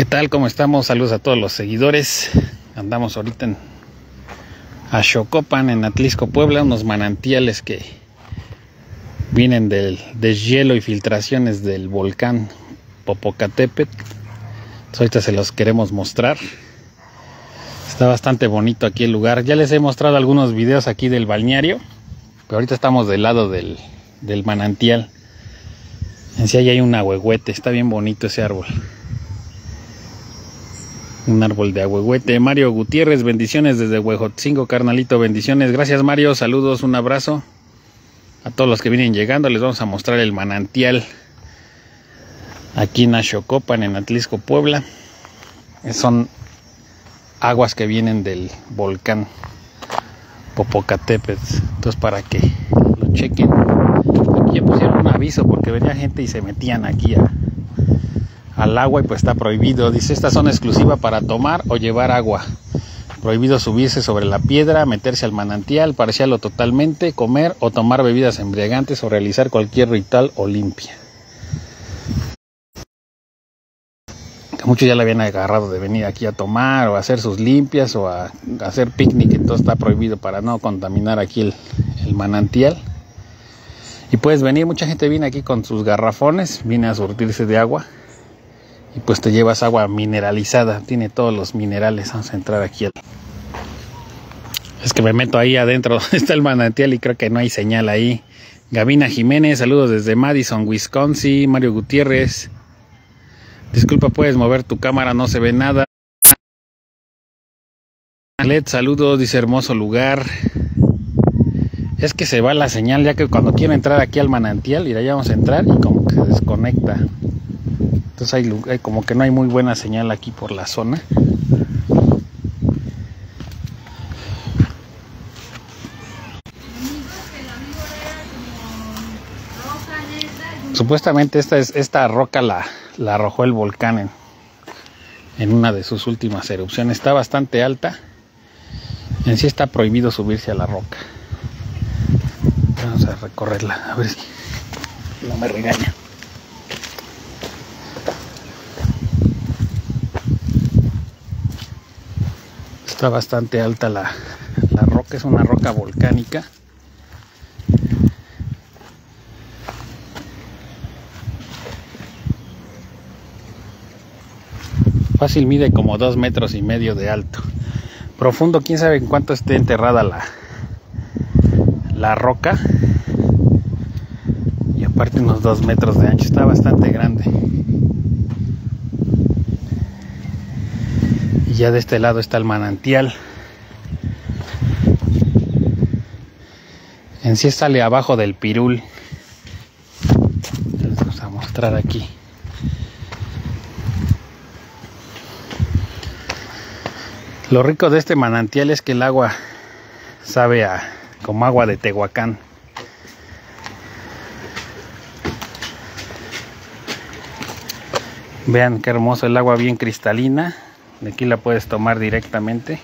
¿Qué tal? ¿Cómo estamos? Saludos a todos los seguidores. Andamos ahorita en Xocopan, en Atlisco, Puebla, unos manantiales que vienen del deshielo y filtraciones del volcán Popocatépetl. ahorita se los queremos mostrar. Está bastante bonito aquí el lugar. Ya les he mostrado algunos videos aquí del balneario, pero ahorita estamos del lado del, del manantial. En sí ahí hay un ahuehuete, está bien bonito ese árbol un árbol de ahuehuete. Mario Gutiérrez, bendiciones desde Huejotzingo, carnalito, bendiciones. Gracias Mario, saludos, un abrazo. A todos los que vienen llegando les vamos a mostrar el manantial aquí en Ashocopan, en Atlisco, Puebla. Son aguas que vienen del volcán Popocatépetl. Entonces para que lo chequen. Aquí ya pusieron un aviso porque venía gente y se metían aquí a, al agua y pues está prohibido. Dice, esta zona exclusiva para tomar o llevar agua. Prohibido subirse sobre la piedra, meterse al manantial, parcial o totalmente, comer o tomar bebidas embriagantes o realizar cualquier ritual o limpia. muchos ya le habían agarrado de venir aquí a tomar o hacer sus limpias o a, hacer picnic, entonces está prohibido para no contaminar aquí el, el manantial. Y puedes venir, mucha gente viene aquí con sus garrafones, viene a surtirse de agua y pues te llevas agua mineralizada, tiene todos los minerales. Vamos a entrar aquí. Es que me meto ahí adentro está el manantial y creo que no hay señal ahí. Gabina Jiménez, saludos desde Madison, Wisconsin. Mario Gutiérrez. Disculpa, puedes mover tu cámara, no se ve nada. Led, saludos, dice hermoso lugar. Es que se va la señal, ya que cuando quiero entrar aquí al manantial, y ya vamos a entrar y como que se desconecta. Entonces hay, como que no hay muy buena señal aquí por la zona. Supuestamente esta, es, esta roca la, la arrojó el volcán en, en una de sus últimas erupciones. Está bastante alta. En sí está prohibido subirse a la roca. Vamos a recorrerla, a ver si no me regaña. Está bastante alta la, roca, es una roca volcánica. Fácil mide como dos metros y medio de alto. Profundo, quién sabe en cuánto esté enterrada la, la roca. Y aparte unos dos metros de ancho, está bastante grande. Ya de este lado está el manantial. En sí sale abajo del pirul. Les vamos a mostrar aquí. Lo rico de este manantial es que el agua sabe a como agua de Tehuacán. Vean qué hermoso el agua bien cristalina. De aquí la puedes tomar directamente.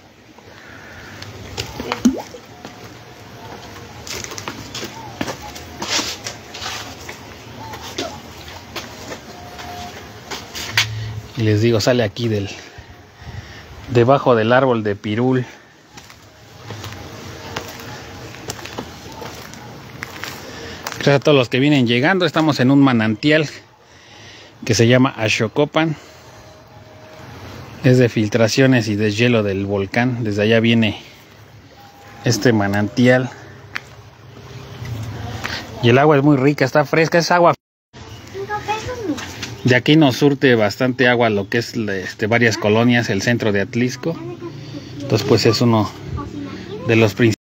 Y les digo, sale aquí del debajo del árbol de pirul. Gracias a todos los que vienen llegando. Estamos en un manantial que se llama Ashokopan es de filtraciones y deshielo del volcán. Desde allá viene este manantial. Y el agua es muy rica, está fresca, es agua. De aquí nos surte bastante agua lo que es este, varias colonias, el centro de Atlisco. Entonces pues es uno de los principales